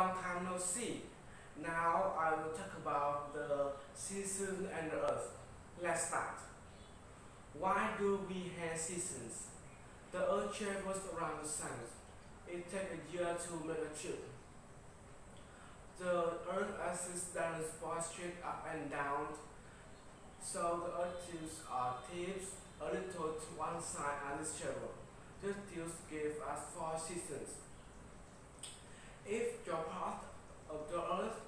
Long time no see. Now I will talk about the season and the earth. Let's start. Why do we have seasons? The earth travels around the sun. It takes a year to make a trip. The earth axis doesn't point straight up and down, so the earth tilts or tips a little to one side on its travel. This tilt gives us four seasons. Your path of the earth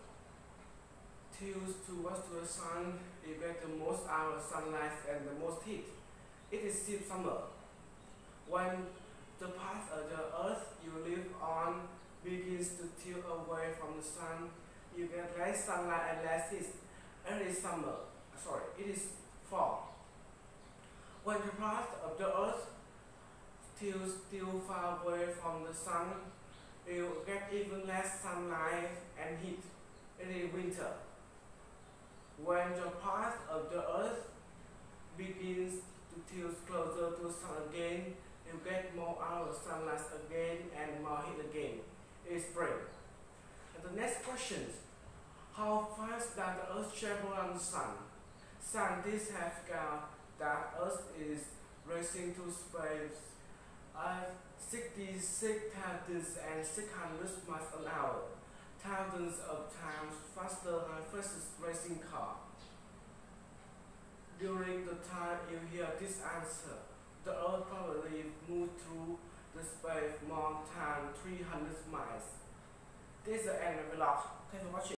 tilts towards the sun, you get the most hour sunlight and the most heat. It is still summer. When the path of the earth you live on begins to tilt away from the sun, you get less sunlight and less heat. It is summer. Sorry, it is fall. When the path of the earth tilts still far away from the sun, you get even less sunlight and heat. It is winter. When the part of the earth begins to tilt closer to the sun again, you get more hours sunlight again and more heat again. Is spring. And the next question How fast does the earth travel around the sun? Scientists have found that earth is racing to space at 66,600 miles an hour, thousands of times faster than fastest racing car. During the time you hear this answer, the Earth probably moved through the space more than 300 miles. This is the end of the vlog. Thanks for watching.